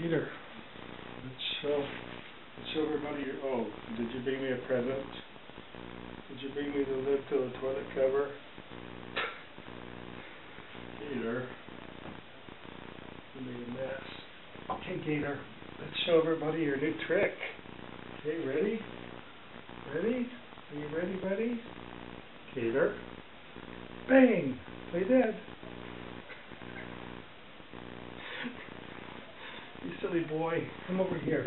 Peter, show, show everybody your, oh, did you bring me a present? Did you bring me the lid to the toilet cover? Gator, you made a mess. Okay, Gator, let's show everybody your new trick. Okay, ready? Ready? Are you ready, buddy? Gator. Bang! Play dead. You silly boy, come over here.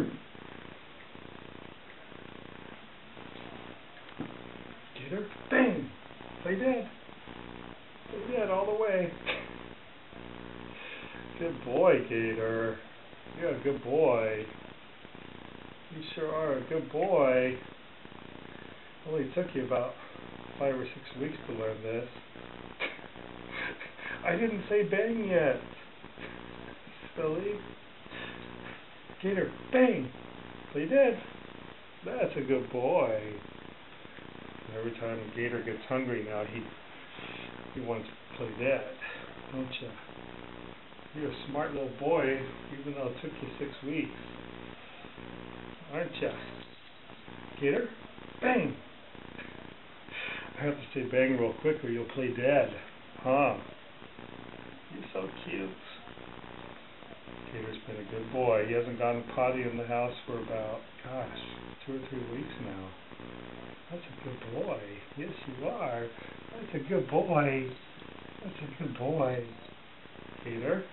Gator, bang! Play dead. Play dead all the way. Good boy, Gator. You're a good boy. You sure are a good boy. Only took you about five or six weeks to learn this. I didn't say bang yet. Silly. Gator, bang! Play dead. That's a good boy. Every time a Gator gets hungry now, he he wants to play dead, don't you? You're a smart little boy, even though it took you six weeks. Aren't you? Gator, bang! I have to say bang real quick or you'll play dead. Huh? You're so cute. Gator's been a good boy. He hasn't gone potty in the house for about, gosh, two or three weeks now. That's a good boy. Yes, you are. That's a good boy. That's a good boy. Peter.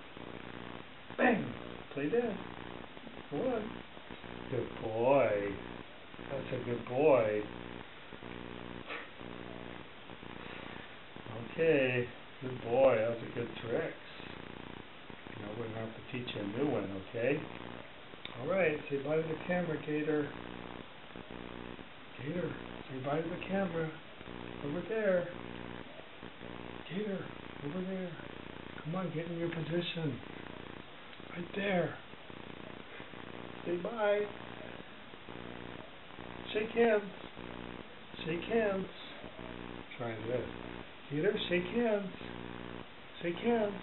Bang! Play dead. One. Good boy. That's a good boy. Okay. Good boy. That was a good trick. Now we're going to have to teach you a new one, okay? Alright, say bye to the camera, Gator. Gator, say bye to the camera. Over there. Gator, over there. Come on, get in your position. Right there. Say bye. Shake hands. Shake hands. Try this. Gator, shake hands. Shake hands.